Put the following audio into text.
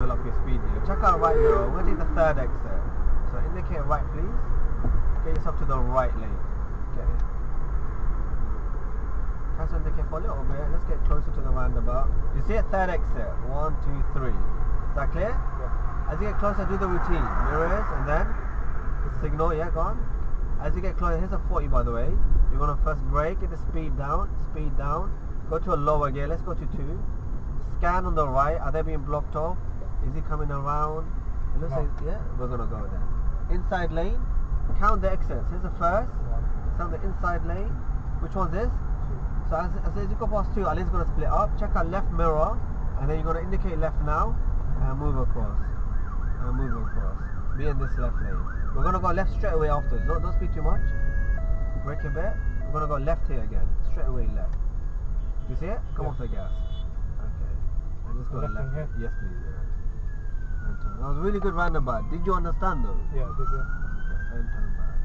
Fill up your speed here. Check out right here. We're going to take the third exit. So indicate right, please. Get yourself to the right lane. Get it. Cancel indicate for a little bit. Let's get closer to the roundabout. You see it? Third exit. One, two, three. Is that clear? Yeah. As you get closer, do the routine. Mirrors and then the signal. Yeah, go on. As you get closer, here's a 40 by the way. You're gonna first brake, get the speed down, speed down. Go to a lower gear. Let's go to two. Scan on the right. Are they being blocked off? Is he coming around? It looks No. like yeah. We're gonna go there. Inside lane. Count the exits. Here's the first. It's on the inside lane. Which one's this? So as, as, you go past two, Ali's going to split up. Check our left mirror, and then you're going to indicate left now, and move across. And move across. Be in this left lane. We're going to go left straight away afterwards. Don't, don't speed too much. Brake a bit. We're going to go left here again. Straight away left. Do you see it? Come Yeah. off the gas. Okay. And just go Left left. Yes, please was really good roundabout. Did you understand though? Yeah, did you? Yeah,